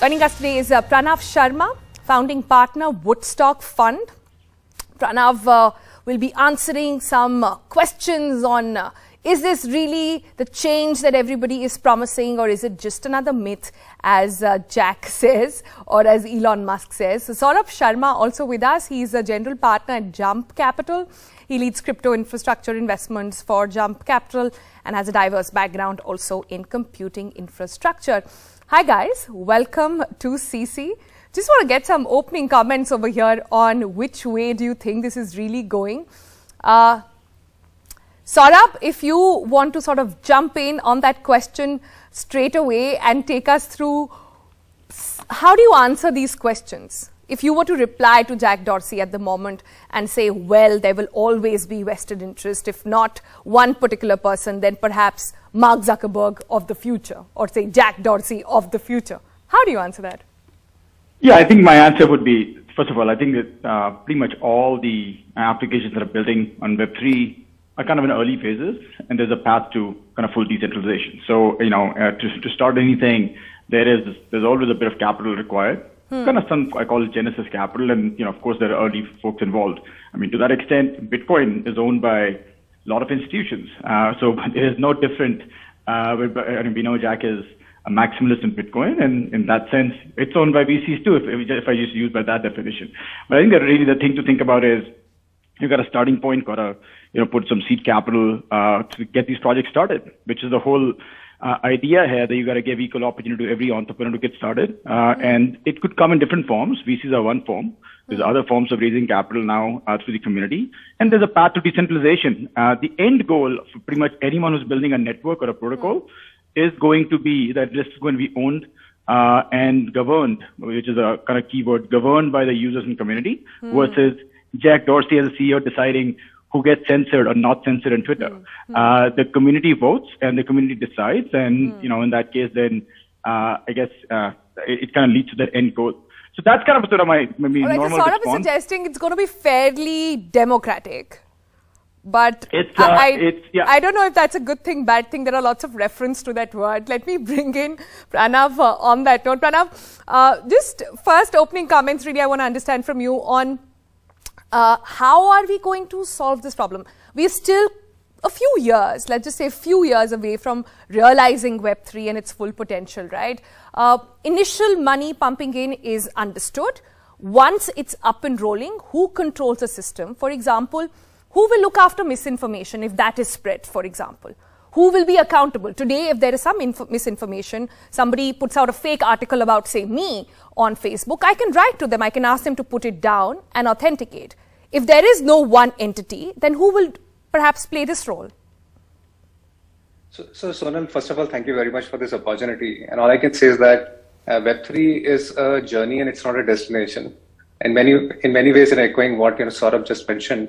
Joining us today is uh, Pranav Sharma, founding partner, Woodstock Fund. Pranav uh, will be answering some uh, questions on uh, is this really the change that everybody is promising, or is it just another myth, as uh, Jack says, or as Elon Musk says? So, Saurabh Sharma also with us. He is a general partner at Jump Capital. He leads crypto infrastructure investments for Jump Capital and has a diverse background also in computing infrastructure. Hi, guys. Welcome to CC. Just want to get some opening comments over here on which way do you think this is really going. Uh, Saurabh, if you want to sort of jump in on that question straight away and take us through how do you answer these questions? If you were to reply to Jack Dorsey at the moment and say, well, there will always be vested interest, if not one particular person, then perhaps Mark Zuckerberg of the future, or say Jack Dorsey of the future. How do you answer that? Yeah, I think my answer would be first of all, I think that uh, pretty much all the applications that are building on Web3 are kind of in early phases, and there's a path to kind of full decentralization. So, you know, uh, to, to start anything, there is there's always a bit of capital required. Hmm. Kind of some I call it Genesis capital, and you know, of course, there are early folks involved. I mean, to that extent, Bitcoin is owned by a lot of institutions, uh, so it is no different. Uh, I mean, we know Jack is a maximalist in Bitcoin, and in that sense, it's owned by VCs too. If, if I just use by that definition, but I think that really the thing to think about is you've got a starting point, got to you know put some seed capital uh, to get these projects started, which is the whole uh, idea here that you got to give equal opportunity to every entrepreneur to get started, uh, and it could come in different forms. VCs are one form. There's other forms of raising capital now uh, through the community, and there's a path to decentralization. Uh, the end goal for pretty much anyone who's building a network or a protocol is going to be that this is going to be owned uh, and governed, which is a kind of keyword, governed by the users and community, mm. versus Jack Dorsey as a CEO deciding who gets censored or not censored on Twitter. Mm-hmm. Uh, the community votes and the community decides, and mm. you know, in that case, then uh, I guess uh, it, it, kind of leads to that end goal. So that's kind of sort of my maybe right, normal so sort response. of suggesting it's going to be fairly democratic. But it's, uh, I, it's, yeah. I don't know if that's a good thing, bad thing. There are lots of reference to that word. Let me bring in Pranav uh, on that note. Pranav, uh, just first opening comments, really, I want to understand from you on uh, how are we going to solve this problem? We are still a few years, let's just say a few years away from realizing Web3 and its full potential, right? Uh, initial money pumping in is understood. Once it's up and rolling, who controls the system? For example, who will look after misinformation if that is spread, for example? Who will be accountable? Today, if there is some misinformation, somebody puts out a fake article about, say, me on Facebook, I can write to them, I can ask them to put it down and authenticate. If there is no one entity, then who will perhaps play this role? So, so Sonal, first of all, thank you very much for this opportunity. And all I can say is that uh, Web3 is a journey and it's not a destination. And many, in many ways, in echoing what you know, Saurabh just mentioned,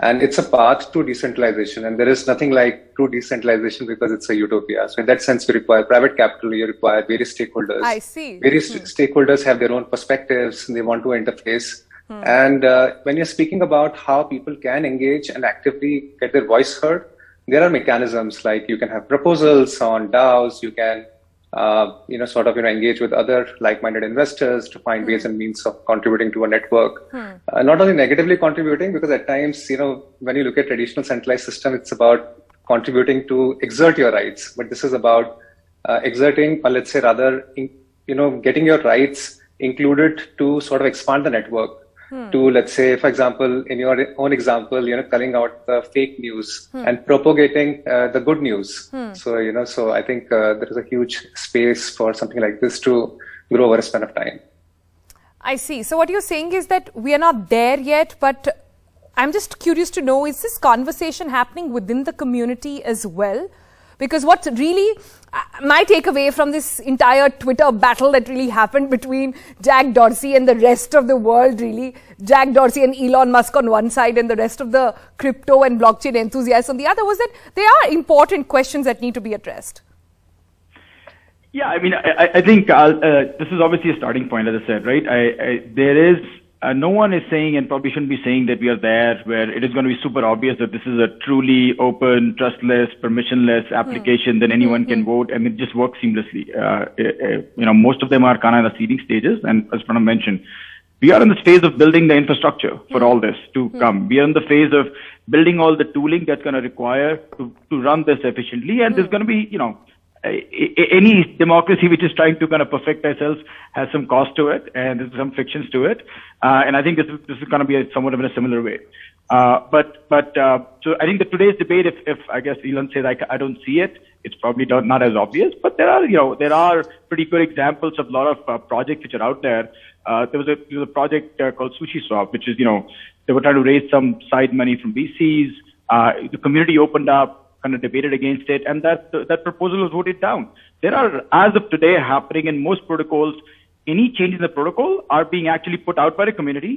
and it's a path to decentralization. And there is nothing like true decentralization because it's a utopia. So in that sense, we require private capital, you require various stakeholders. I see. Various hmm. stakeholders have their own perspectives and they want to interface. Hmm. And uh, when you're speaking about how people can engage and actively get their voice heard, there are mechanisms like you can have proposals on DAOs, you can uh, you know, sort of, you know, engage with other like-minded investors to find mm. ways and means of contributing to a network. Mm. Uh, not only negatively contributing, because at times, you know, when you look at traditional centralized system, it's about contributing to exert your rights. But this is about uh, exerting, or let's say rather, in, you know, getting your rights included to sort of expand the network hmm. to let's say for example in your own example you know calling out the fake news hmm. and propagating uh, the good news hmm. so you know so i think uh, there is a huge space for something like this to grow over a span of time i see so what you're saying is that we are not there yet but i'm just curious to know is this conversation happening within the community as well because what's really uh, my takeaway from this entire Twitter battle that really happened between Jack Dorsey and the rest of the world, really, Jack Dorsey and Elon Musk on one side and the rest of the crypto and blockchain enthusiasts on the other, was that there are important questions that need to be addressed. Yeah, I mean, I, I think uh, this is obviously a starting point, as I said, right? I, I, there is uh, no one is saying and probably shouldn't be saying that we are there where it is going to be super obvious that this is a truly open, trustless, permissionless application mm. that anyone mm-hmm. can vote and it just works seamlessly. Uh, uh, you know, most of them are kind of in the seeding stages. And as Pranav mentioned, we are in the phase of building the infrastructure for mm. all this to come. We are in the phase of building all the tooling that's going to require to, to run this efficiently. And there's going to be, you know, any democracy which is trying to kind of perfect ourselves has some cost to it and there's some frictions to it. Uh, and I think this is, this is going to be a, somewhat of in a similar way. Uh, but, but, uh, so I think that today's debate, if, if I guess Elon says I, I don't see it, it's probably not, not as obvious, but there are, you know, there are pretty good examples of a lot of uh, projects which are out there. Uh, there was a, there was a project uh, called Sushi Swap, which is, you know, they were trying to raise some side money from VCs. Uh, the community opened up, kind of debated against it, and that that proposal was voted down. There are, as of today, happening in most protocols. Any change in the protocol are being actually put out by the community.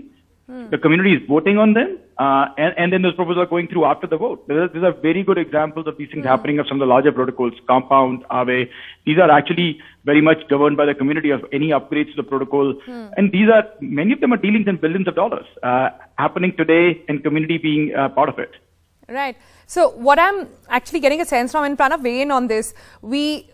Hmm. The community is voting on them, uh, and, and then those proposals are going through after the vote. These are, very good examples of these things hmm. happening of some of the larger protocols, Compound, Aave. These are actually very much governed by the community of any upgrades to the protocol. Hmm. And these are, many of them are dealings in billions of dollars uh, happening today and community being uh, part of it. Right. So what I'm actually getting a sense from, and Pranav weigh in on this, we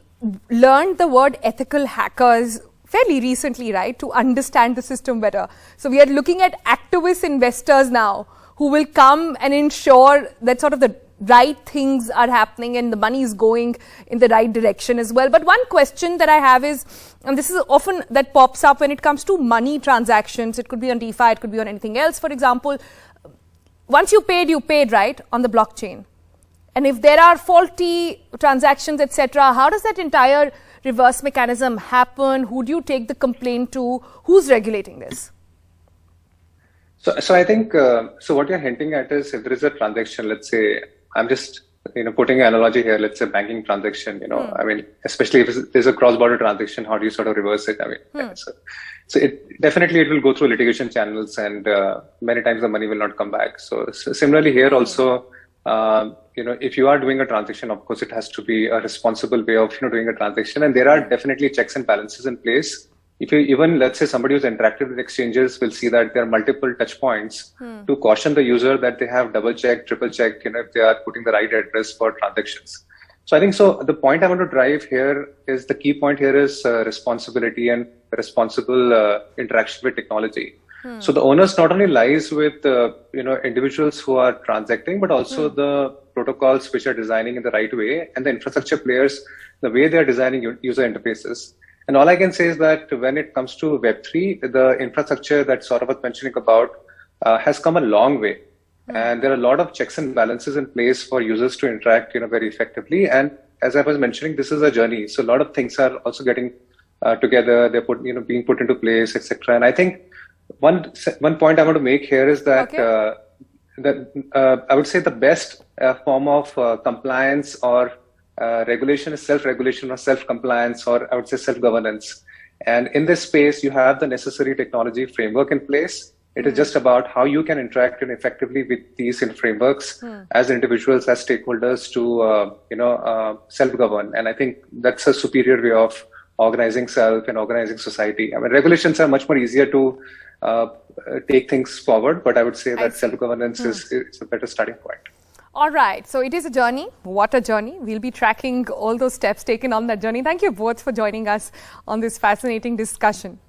learned the word ethical hackers fairly recently, right, to understand the system better. So we are looking at activist investors now who will come and ensure that sort of the right things are happening and the money is going in the right direction as well. But one question that I have is, and this is often that pops up when it comes to money transactions. It could be on DeFi, it could be on anything else. For example, once you paid, you paid, right, on the blockchain. And if there are faulty transactions, etc., how does that entire reverse mechanism happen? Who do you take the complaint to? Who's regulating this? So, so I think uh, so. What you're hinting at is if there is a transaction, let's say, I'm just you know putting an analogy here. Let's say banking transaction. You know, hmm. I mean, especially if there's a cross-border transaction, how do you sort of reverse it? I mean, hmm. so, so it definitely it will go through litigation channels, and uh, many times the money will not come back. So, so similarly here hmm. also, uh, you know, if you are doing a transaction, of course, it has to be a responsible way of you know doing a transaction, and there are definitely checks and balances in place. If you even let's say somebody who's interacted with exchanges will see that there are multiple touch points hmm. to caution the user that they have double check, triple check, you know, if they are putting the right address for transactions. So I think so. The point I want to drive here is the key point here is uh, responsibility and responsible uh, interaction with technology. Hmm. So the onus not only lies with uh, you know individuals who are transacting, but also hmm. the protocols which are designing in the right way and the infrastructure players the way they are designing user interfaces. And all I can say is that when it comes to Web3, the infrastructure that Saurabh was mentioning about uh, has come a long way. Mm-hmm. And there are a lot of checks and balances in place for users to interact, you know, very effectively. And as I was mentioning, this is a journey. So a lot of things are also getting uh, together. They're put, you know, being put into place, etc. And I think one one point I want to make here is that okay. uh, that uh, I would say the best uh, form of uh, compliance or regulation is self-regulation or self-compliance, or I would say self-governance. And in this space, you have the necessary technology framework in place it is just about how you can interact and effectively with these frameworks mm. as individuals, as stakeholders to, uh, you know, uh, self-govern. And I think that's a superior way of organizing self and organizing society. I mean, regulations are much more easier to uh, take things forward, but I would say that self-governance mm. is, is a better starting point. All right. So it is a journey. What a journey. We'll be tracking all those steps taken on that journey. Thank you both for joining us on this fascinating discussion.